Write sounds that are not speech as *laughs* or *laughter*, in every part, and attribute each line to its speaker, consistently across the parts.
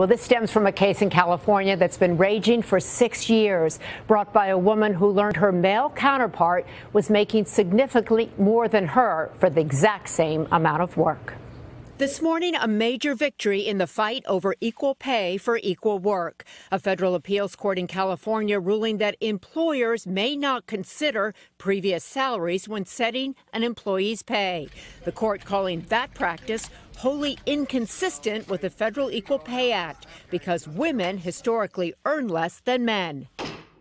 Speaker 1: Well, this stems from a case in California that's been raging for six years, brought by a woman who learned her male counterpart was making significantly more than her for the exact same amount of work. This morning, a major victory in the fight over equal pay for equal work. A federal appeals court in California ruling that employers may not consider previous salaries when setting an employee's pay. The court calling that practice wholly inconsistent with the Federal Equal Pay Act because women historically earn less than men.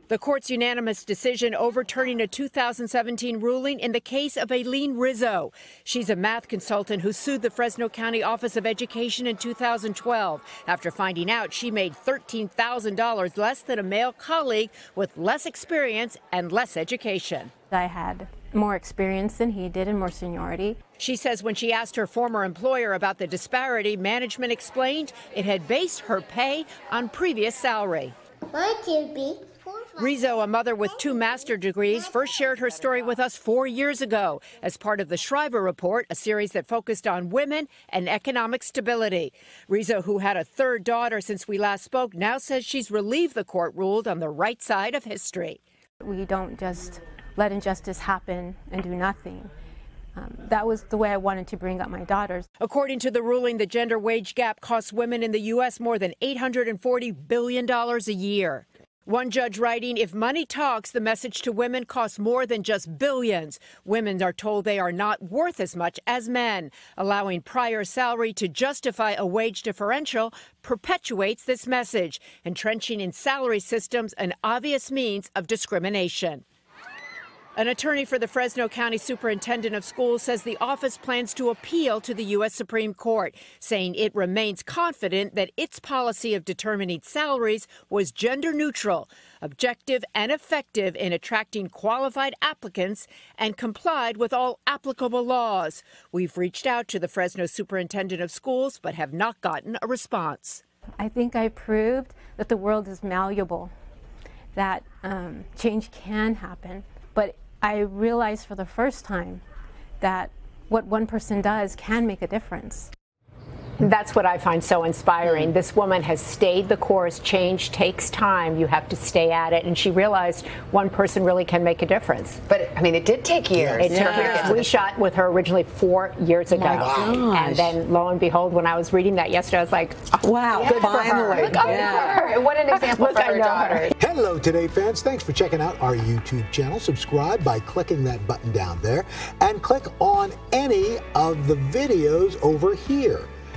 Speaker 1: The court's unanimous decision overturning a 2017 ruling in the case of Aileen Rizo. She's a math consultant who sued the Fresno County Office of Education in 2012 after finding out she made $13,000 less than a male colleague with less experience and less education.
Speaker 2: I had more experience than he did and more seniority.
Speaker 1: She says when she asked her former employer about the disparity, management explained it had based her pay on previous salary. My Rizo, a mother with two master degrees, first shared her story with us four years ago as part of the Shriver Report, a series that focused on women and economic stability. Rizo, who had a third daughter since we last spoke, now says she's relieved the court ruled on the right side of history.
Speaker 2: We don't just let injustice happen and do nothing. Um, that was the way I wanted to bring up my daughters.
Speaker 1: According to the ruling, the gender wage gap costs women in the U.S. more than $840 billion a year. One judge writing, if money talks, the message to women costs more than just billions. Women are told they are not worth as much as men. Allowing prior salary to justify a wage differential perpetuates this message, entrenching in salary systems an obvious means of discrimination. An attorney for the Fresno County Superintendent of Schools says the office plans to appeal to the U.S. Supreme Court, saying it remains confident that its policy of determining salaries was gender neutral, objective, and effective in attracting qualified applicants and complied with all applicable laws. We've reached out to the Fresno Superintendent of Schools but have not gotten a response.
Speaker 2: I think I proved that the world is malleable, that um, change can happen, but I realized for the first time that what one person does can make a difference.
Speaker 1: That's what I find so inspiring. Hmm. This woman has stayed the course. Change takes time. You have to stay at it. And she realized one person really can make a difference.
Speaker 3: But, I mean, it did take years.
Speaker 1: It took years. We shot with her originally four years oh ago.
Speaker 3: Oh
Speaker 1: and then, lo and behold, when I was reading that yesterday, I was like, oh,
Speaker 3: wow,
Speaker 1: good
Speaker 3: finally.
Speaker 1: For her.
Speaker 3: Look, yeah. for her. What an *laughs* example
Speaker 1: Look,
Speaker 3: for her daughter.
Speaker 4: Hello, Today fans. Thanks for checking out our YouTube channel. Subscribe by clicking that button down there and click on any of the videos over here